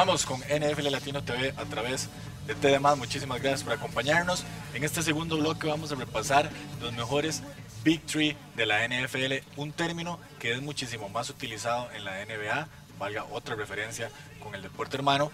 Continuamos con NFL Latino TV a través de TDMás. Muchísimas gracias por acompañarnos. En este segundo bloque vamos a repasar los mejores Big Three de la NFL, un término que es muchísimo más utilizado en la NBA, valga otra referencia con el deporte hermano,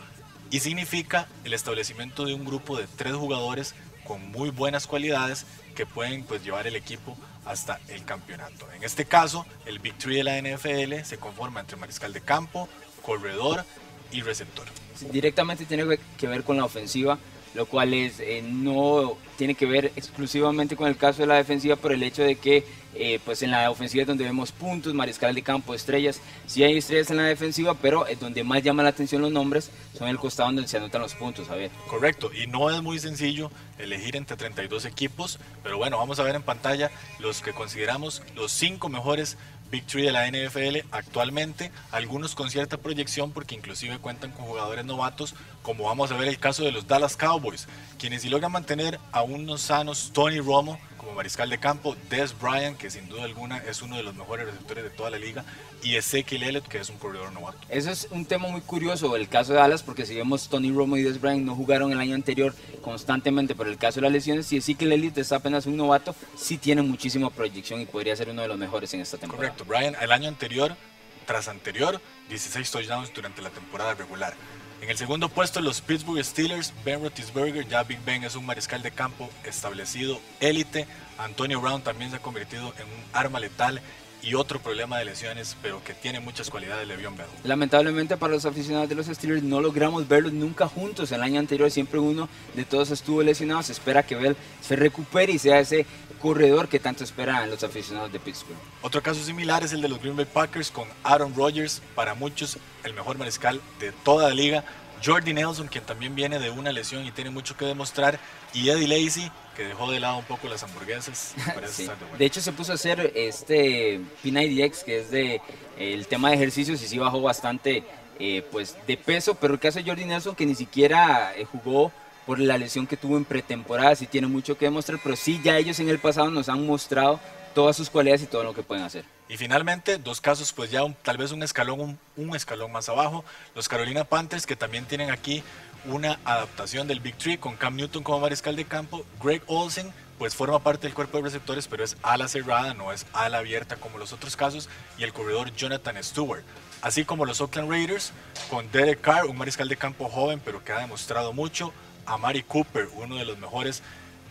y significa el establecimiento de un grupo de tres jugadores con muy buenas cualidades que pueden pues, llevar el equipo hasta el campeonato. En este caso, el Big Three de la NFL se conforma entre mariscal de campo, corredor y receptor. Directamente tiene que ver con la ofensiva lo cual es, eh, no tiene que ver exclusivamente con el caso de la defensiva por el hecho de que eh, pues en la ofensiva es donde vemos puntos, mariscal de campo, estrellas, sí hay estrellas en la defensiva, pero es donde más llama la atención los nombres son el costado donde se anotan los puntos, a ver. Correcto, y no es muy sencillo elegir entre 32 equipos, pero bueno, vamos a ver en pantalla los que consideramos los cinco mejores Big Three de la NFL actualmente, algunos con cierta proyección porque inclusive cuentan con jugadores novatos, como vamos a ver el caso de los Dallas Cowboys, quienes si logran mantener a unos sanos Tony Romo, como mariscal de campo, Des Bryant, que sin duda alguna es uno de los mejores receptores de toda la liga, y Ezekiel Elliott, que es un corredor novato. Eso es un tema muy curioso, el caso de Dallas, porque si vemos Tony Romo y Des Bryant no jugaron el año anterior constantemente por el caso de las lesiones, y Ezekiel Elliott es apenas un novato, sí tiene muchísima proyección y podría ser uno de los mejores en esta temporada. Correcto, Bryant el año anterior, tras anterior, 16 touchdowns durante la temporada regular. En el segundo puesto, los Pittsburgh Steelers, Ben Roethlisberger, ya Big Ben es un mariscal de campo establecido, élite. Antonio Brown también se ha convertido en un arma letal y otro problema de lesiones, pero que tiene muchas cualidades Le'Veon Bell. Lamentablemente para los aficionados de los Steelers no logramos verlos nunca juntos. El año anterior siempre uno de todos estuvo lesionado. Se espera que Bell se recupere y sea ese corredor que tanto esperan los aficionados de Pittsburgh. Otro caso similar es el de los Green Bay Packers con Aaron Rodgers, para muchos el mejor mariscal de toda la liga. Jordi Nelson, quien también viene de una lesión y tiene mucho que demostrar, y Eddie Lacy, que dejó de lado un poco las hamburguesas. de, hecho, se puso a hacer este P90X, que es de el tema de ejercicios, y sí bajó bastante eh, pues de peso, pero el caso de Jordi Nelson, que ni siquiera eh, jugó por la lesión que tuvo en pretemporada, sí tiene mucho que demostrar, pero sí ya ellos en el pasado nos han mostrado todas sus cualidades y todo lo que pueden hacer. Y finalmente, dos casos, pues ya tal vez un escalón, un, escalón más abajo, los Carolina Panthers, que también tienen aquí una adaptación del Big Tree con Cam Newton como mariscal de campo, Greg Olsen, pues forma parte del cuerpo de receptores, pero es ala cerrada, no es ala abierta como los otros casos, y el corredor Jonathan Stewart. Así como los Oakland Raiders, con Derek Carr, un mariscal de campo joven, pero que ha demostrado mucho, Amari Cooper, uno de los mejores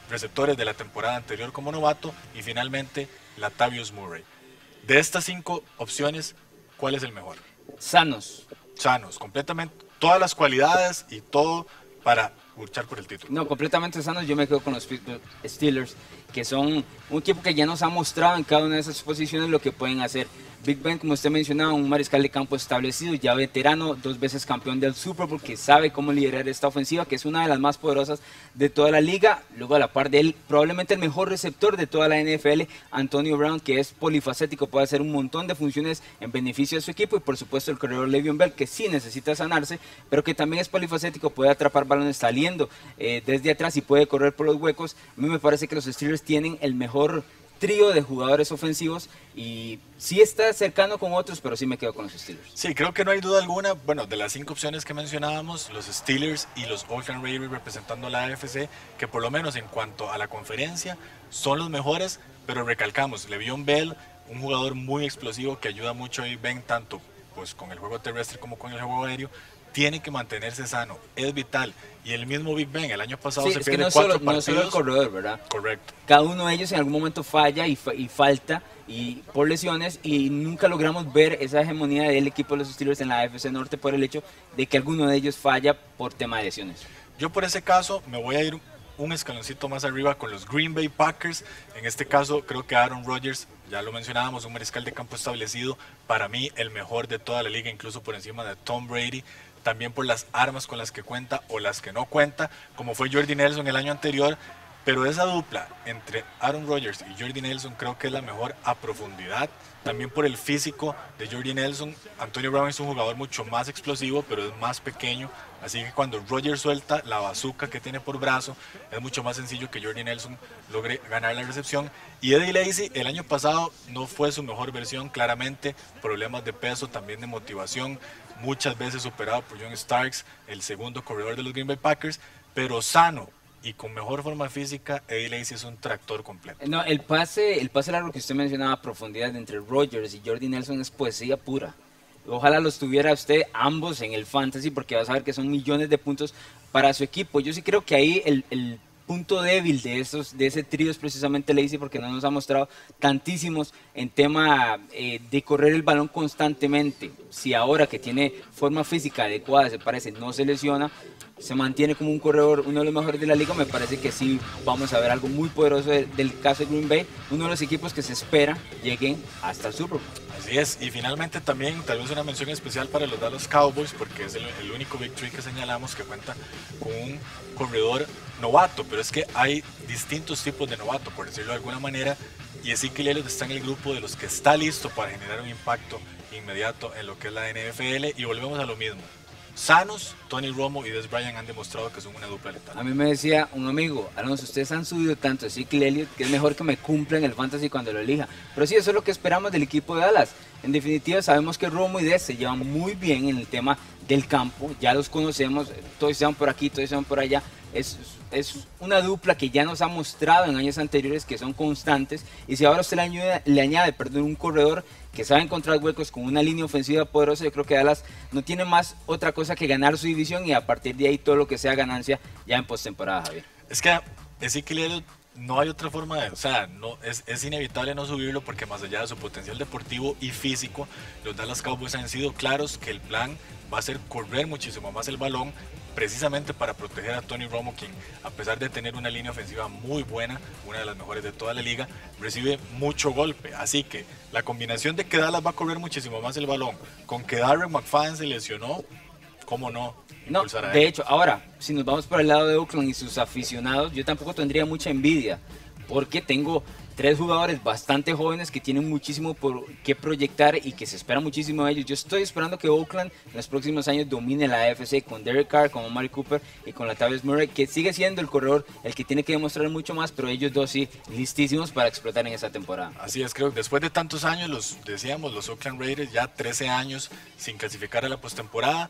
receptores de la temporada anterior como novato, y finalmente Latavius Murray. De estas cinco opciones, ¿cuál es el mejor? Sanos. Sanos, completamente. Todas las cualidades y todo para luchar por el título. No, completamente sanos. Yo me quedo con los Steelers, que son un equipo que ya nos ha mostrado en cada una de esas posiciones lo que pueden hacer. Big Ben, como usted mencionaba, un mariscal de campo establecido, ya veterano, dos veces campeón del Super Bowl, que sabe cómo liderar esta ofensiva, que es una de las más poderosas de toda la liga. Luego a la par de él, probablemente el mejor receptor de toda la NFL, Antonio Brown, que es polifacético, puede hacer un montón de funciones en beneficio de su equipo. Y por supuesto el corredor Le'Veon Bell, que sí necesita sanarse, pero que también es polifacético, puede atrapar balones saliendo eh, desde atrás y puede correr por los huecos. A mí me parece que los Steelers tienen el mejor trío de jugadores ofensivos y sí está cercano con otros, pero sí me quedo con los Steelers. Sí, creo que no hay duda alguna, bueno, de las cinco opciones que mencionábamos, los Steelers y los Oakland Raiders representando la AFC, que por lo menos en cuanto a la conferencia son los mejores, pero recalcamos, Le'Veon Bell, un jugador muy explosivo que ayuda mucho y ven tanto pues con el juego terrestre como con el juego aéreo, tiene que mantenerse sano, es vital. Y el mismo Big Ben el año pasado se pierde cuatro partidos. No solo el corredor, ¿verdad? Correcto. Cada uno de ellos en algún momento falla y, y, falta y por lesiones y nunca logramos ver esa hegemonía del equipo de los Steelers en la AFC Norte por el hecho de que alguno de ellos falla por tema de lesiones. Yo por ese caso me voy a ir un escaloncito más arriba con los Green Bay Packers. En este caso creo que Aaron Rodgers, ya lo mencionábamos, un mariscal de campo establecido, para mí el mejor de toda la liga, incluso por encima de Tom Brady también por las armas con las que cuenta o las que no cuenta, como fue Jordi Nelson el año anterior, pero esa dupla entre Aaron Rodgers y Jordi Nelson creo que es la mejor a profundidad. También por el físico de Jordi Nelson. Antonio Brown es un jugador mucho más explosivo, pero es más pequeño. Así que cuando Rodgers suelta la bazuca que tiene por brazo, es mucho más sencillo que Jordi Nelson logre ganar la recepción. Y Eddie Lacy el año pasado no fue su mejor versión, claramente. Problemas de peso, también de motivación muchas veces superado por John Starks, el segundo corredor de los Green Bay Packers, pero sano y con mejor forma física, Eddie Lacy es un tractor completo. No, el pase, el pase largo que usted mencionaba, profundidad entre Rogers y Jordi Nelson es poesía pura. Ojalá los tuviera usted ambos en el fantasy porque vas a ver que son millones de puntos para su equipo. Yo sí creo que ahí el punto débil de, esos, de ese trío es precisamente Lazy porque no nos ha mostrado tantísimos en tema eh, de correr el balón constantemente. Si ahora que tiene forma física adecuada, se parece, no se lesiona, se mantiene como un corredor, uno de los mejores de la liga, me parece que sí vamos a ver algo muy poderoso del caso de Green Bay, uno de los equipos que se espera lleguen hasta el Super. Así es, y finalmente también tal vez una mención especial para los Dallas Cowboys, porque es el único victory que señalamos que cuenta con un corredor novato, pero es que hay distintos tipos de novato, por decirlo de alguna manera, y Ezekiel Elliott está en el grupo de los que está listo para generar un impacto inmediato en lo que es la NFL, y volvemos a lo mismo sanos, Tony Romo y Des Bryant han demostrado que son una dupla letal. A mí me decía un amigo, Alonso, ustedes han subido tanto que Elliott que es mejor que me cumplan el fantasy cuando lo elija. Pero sí, eso es lo que esperamos del equipo de Dallas. En definitiva, sabemos que Romo y Des se llevan muy bien en el tema del campo, ya los conocemos, todos están por aquí, todos están por allá. Es, es una dupla que ya nos ha mostrado en años anteriores que son constantes. Y si ahora usted le añade, le perdón, un corredor que sabe encontrar huecos con una línea ofensiva poderosa, yo creo que Dallas no tiene más otra cosa que ganar su división y a partir de ahí todo lo que sea ganancia ya en postemporada, Javier. Es que Ezequiel no hay otra forma de, o sea, no, es, es, inevitable no subirlo porque más allá de su potencial deportivo y físico, los Dallas Cowboys han sido claros que el plan va a ser correr muchísimo más el balón precisamente para proteger a Tony Romo, quien a pesar de tener una línea ofensiva muy buena, una de las mejores de toda la liga, recibe mucho golpe. Así que la combinación de que Dallas va a correr muchísimo más el balón, con que Darren McFadden se lesionó, ¿cómo no? No, de hecho, ahora, si nos vamos por el lado de Oakland y sus aficionados, yo tampoco tendría mucha envidia, porque tengo tres jugadores bastante jóvenes que tienen muchísimo por qué proyectar y que se espera muchísimo de ellos. Yo estoy esperando que Oakland en los próximos años domine la AFC con Derek Carr, con Omar Cooper y con la Tavis Murray, que sigue siendo el corredor el que tiene que demostrar mucho más, pero ellos dos sí listísimos para explotar en esa temporada. Así es, creo que después de tantos años, los decíamos, los Oakland Raiders ya 13 años sin clasificar a la postemporada,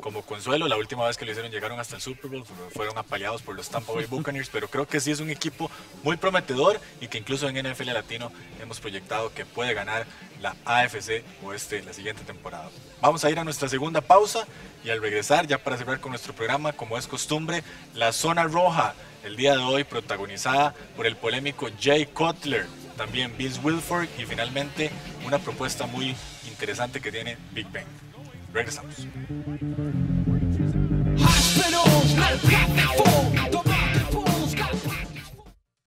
como consuelo, la última vez que lo hicieron llegaron hasta el Super Bowl, fueron apaleados por los Tampa Bay Buccaneers, pero creo que sí es un equipo muy prometedor y que incluso en NFL Latino hemos proyectado que puede ganar la AFC Oeste la siguiente temporada. Vamos a ir a nuestra segunda pausa y al regresar, ya para cerrar con nuestro programa, como es costumbre, la zona roja, el día de hoy protagonizada por el polémico Jay Cutler, también Vince Wilford y finalmente una propuesta muy interesante que tiene Big Ben. Bring us up.